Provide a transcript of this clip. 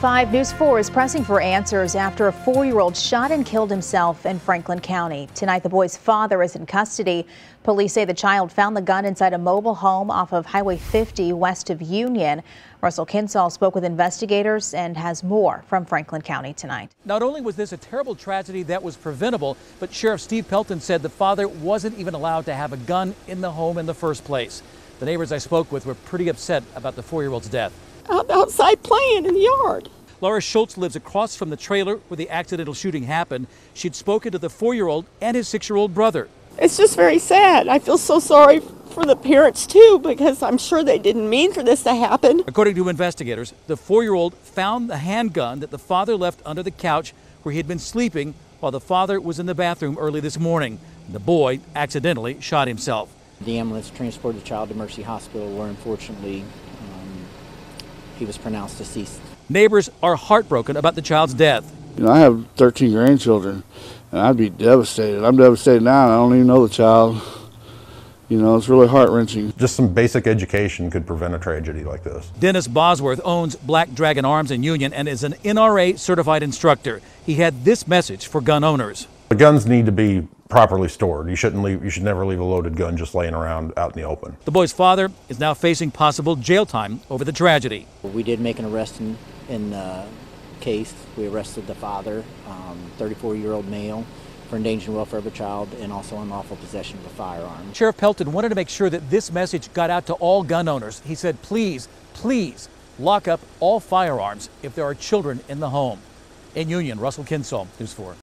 5 News 4 is pressing for answers after a four-year-old shot and killed himself in Franklin County. Tonight, the boy's father is in custody. Police say the child found the gun inside a mobile home off of Highway 50 west of Union. Russell Kinsaul spoke with investigators and has more from Franklin County tonight. Not only was this a terrible tragedy that was preventable, but Sheriff Steve Pelton said the father wasn't even allowed to have a gun in the home in the first place. The neighbors I spoke with were pretty upset about the four-year-old's death outside playing in the yard. Laura Schultz lives across from the trailer where the accidental shooting happened. She'd spoken to the four year old and his six year old brother. It's just very sad. I feel so sorry for the parents too because I'm sure they didn't mean for this to happen. According to investigators, the four year old found the handgun that the father left under the couch where he had been sleeping while the father was in the bathroom early this morning. The boy accidentally shot himself. The ambulance transported the child to Mercy Hospital where unfortunately um, he was pronounced deceased. Neighbors are heartbroken about the child's death. You know, I have 13 grandchildren, and I'd be devastated. I'm devastated now, I don't even know the child. You know, it's really heart wrenching. Just some basic education could prevent a tragedy like this. Dennis Bosworth owns Black Dragon Arms in Union and is an NRA certified instructor. He had this message for gun owners. The guns need to be properly stored. You shouldn't leave. You should never leave a loaded gun just laying around out in the open. The boy's father is now facing possible jail time over the tragedy. We did make an arrest in, in the case. We arrested the father, 34-year-old um, male, for endangering the welfare of a child and also unlawful possession of a firearm. Sheriff Pelton wanted to make sure that this message got out to all gun owners. He said, please, please lock up all firearms if there are children in the home. In Union, Russell Kinsaul, News 4.